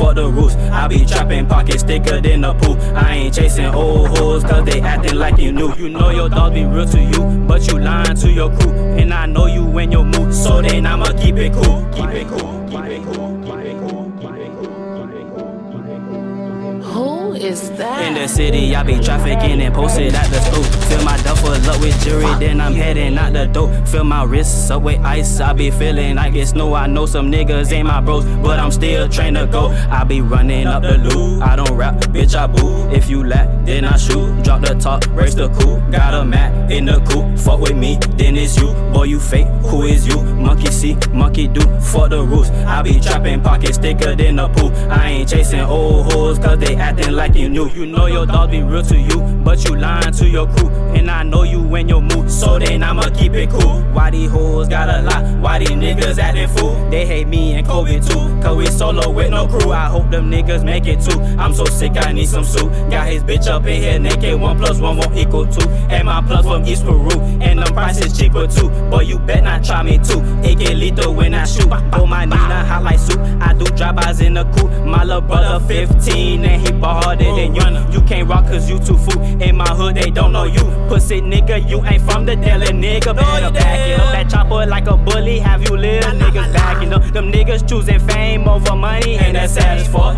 fuck the rules. I be trapping pockets thicker than a pool. I ain't chasing old hoes cause they acting like you knew. You know your dog be real to you, but you lying to your crew. And I know you in your mood, so then I'ma keep it cool. Keep it cool, keep it cool, keep it cool, That? In the city, I be trafficking and posted at the stoop. Fill my duffel up with jewelry, then I'm heading out the door. Fill my wrists up with ice, I be feeling like it's snow. I know some niggas ain't my bros, but I'm still trained to go. I be running up the loop. I don't rap, bitch, I boo. If you lack, then I shoot. Drop the top, raise the coupe. Got a mat in the coupe. Fuck with me, then it's you. Boy, you fake, who is you? Monkey see, monkey do. Fuck the rules. I be trapping pockets thicker than a pool. I ain't chasing old hoes, cause they acting like you knew. You know your dog be real to you, but you lying to your crew. And I know you in your mood, so then I'ma keep it cool. Why these hoes gotta lie? Why these niggas acting fool? They hate me and COVID too, cause we solo with no crew. I hope them niggas make it too. I'm so sick, I need some soup. Got his bitch up in here naked, one plus one won't equal two. And my plug from East Peru, and the price is cheaper too. Boy, you bet not try me too. It get lethal when I shoot. Oh my Nina hot like soup. I do drive-bys in the coupe. My little brother 15 and he ball harder than you. You can't rock cause you too fool. In my hood, they don't know you. Pussy nigga, you ain't from the deli, nigga. Better back it up. That chopper Them niggas choosing fame over money, and that's sad as fuck.